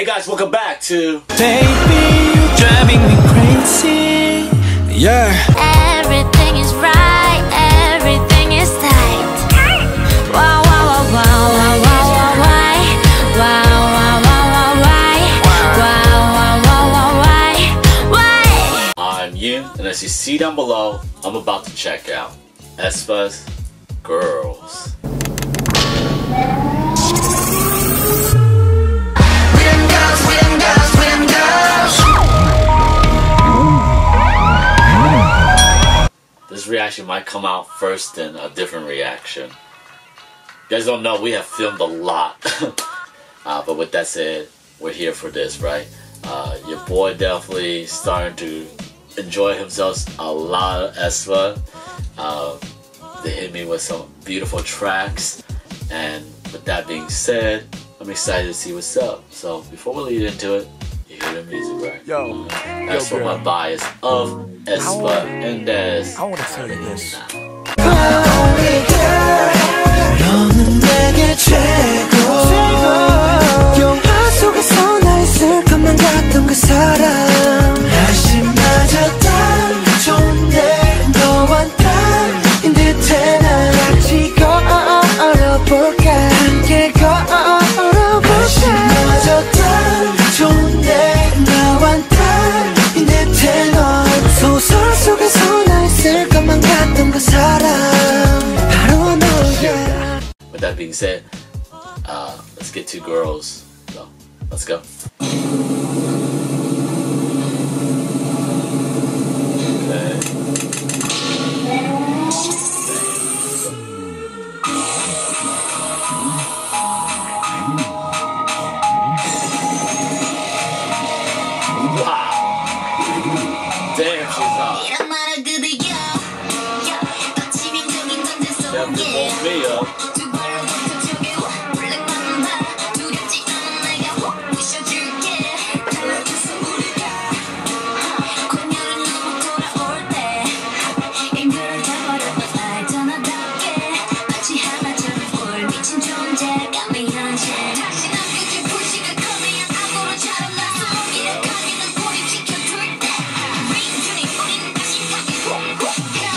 Hey guys, welcome back to Baby, you're driving me crazy. Yeah. Everything is right, everything is tight. Wow, wow, wow, wow, wow, wow, wow, why? Wow, wow, wow, wow, why? Wow, wow, wow, wow, why? Why? I'm Yoon, and as you see down below, I'm about to check out aespa's Girls. Reaction might come out first in a different reaction. You guys don't know, we have filmed a lot. uh, but with that said, we're here for this, right? Uh, your boy definitely starting to enjoy himself a lot of aespa. Uh, they hit me with some beautiful tracks. And with that being said, I'm excited to see what's up. So before we lead into it, Music right. Yo. That's yo, for my bias of aespa and Des. I want to tell you this. 있을 것만 같던 그 사람 바로 너야 With that being said, uh, let's get two girls. So, let's go. Me up.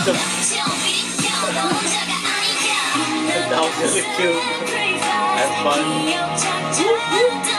두발 Cute. That's fun.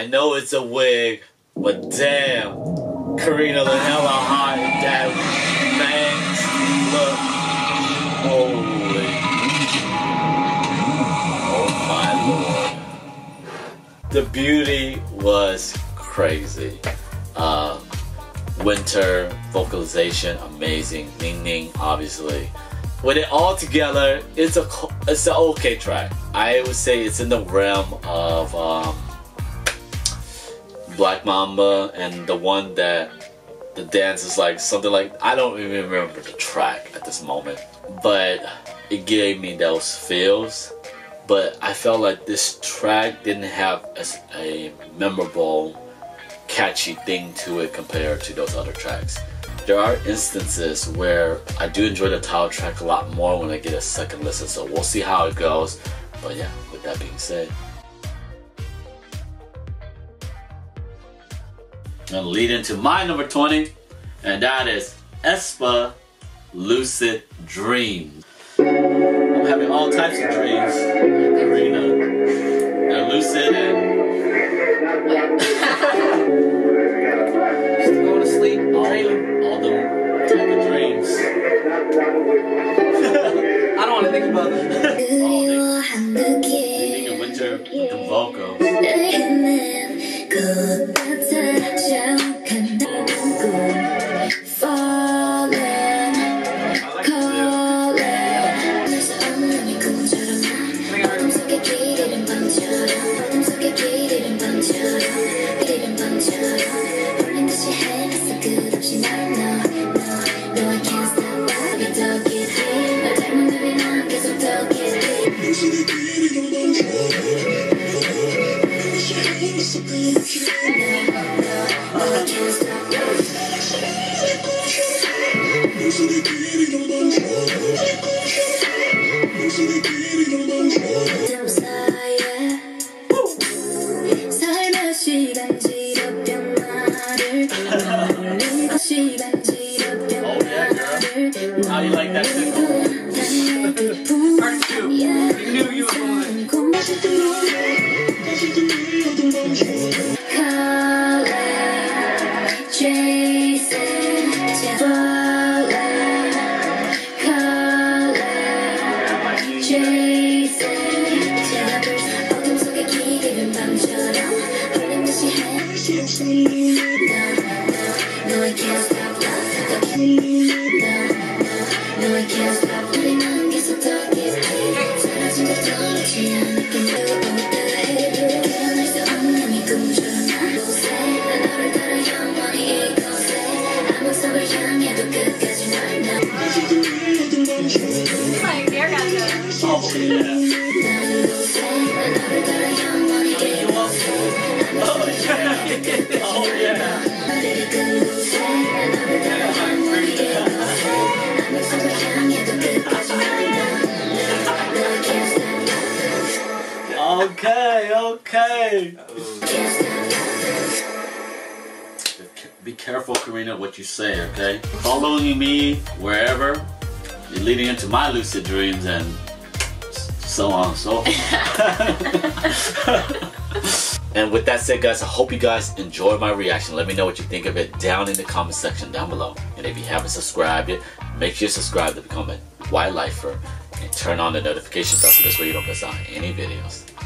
I know it's a wig, but damn, Karina look hella hot in that holy, oh my lord, the beauty was crazy. Um, winter vocalization amazing. Ning Ning obviously. With it all together, it's a it's an okay track. I would say it's in the realm of um, Black Mamba and the one that the dance is like something like I don't even remember the track at this moment, but it gave me those feels. But I felt like this track didn't have a memorable, catchy thing to it compared to those other tracks. There are instances where I do enjoy the title track a lot more when I get a second listen, so we'll see how it goes. But yeah, with that being said. I'm gonna lead into my number 20, and that is aespa lucid dreams. I'm having all types of dreams the arena. They're lucid and just going to sleep, all dreaming. All the type of dreams. I don't want to think about them. all day. Thinking of winter, the vocals. 를 How you like that? Part two. You knew you were going Sunday. Okay, okay. Can't stop loving. Be careful, Karina, what you say, okay? Following me wherever, you're leading into my lucid dreams and so on and so forth. and with that said, guys, I hope you guys enjoyed my reaction. Let me know what you think of it down in the comment section down below. And if you haven't subscribed yet, make sure you subscribe to become a Y Lifer and turn on the notification bell so this way you don't miss out on any videos.